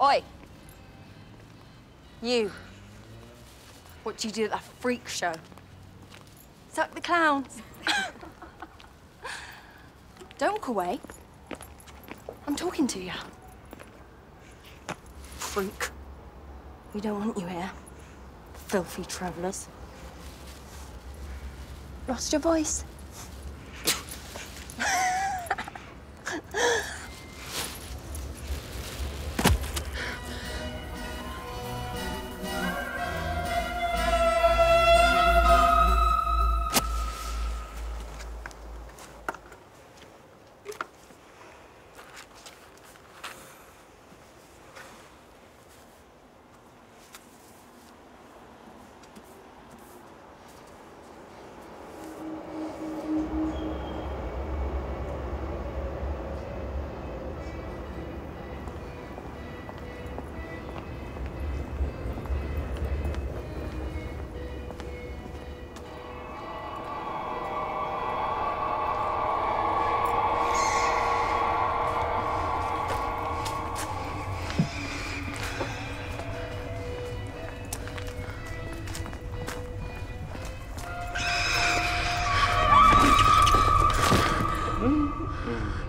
Oi! You. What do you do at that freak show? Suck the clowns. Don't walk away. I'm talking to you. Freak. We don't want you here. Filthy travellers. Lost your voice? Do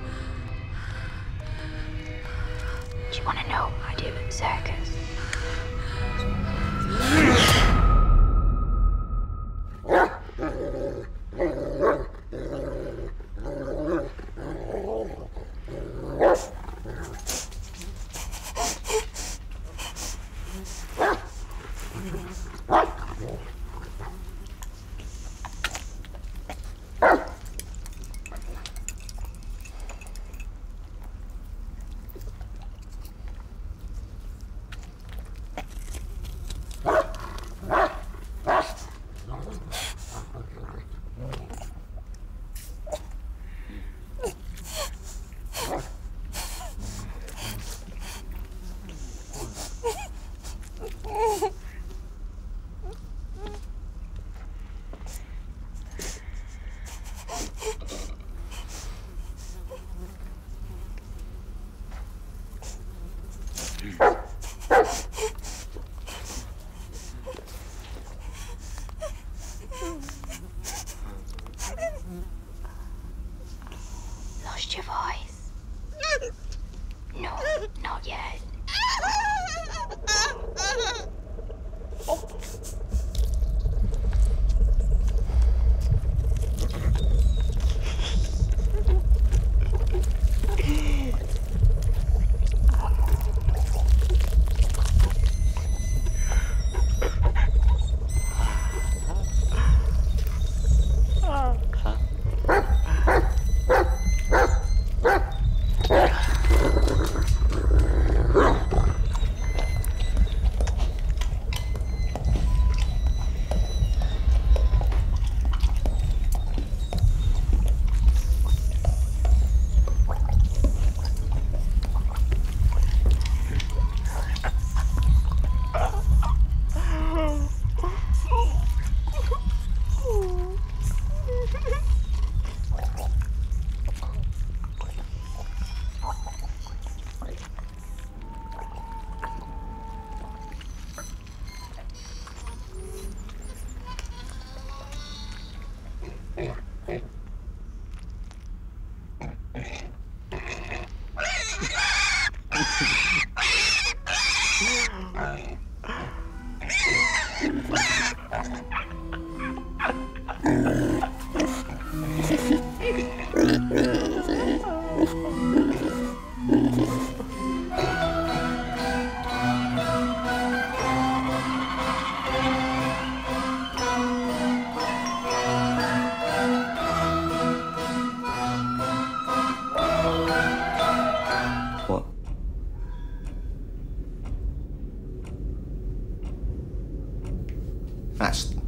That's.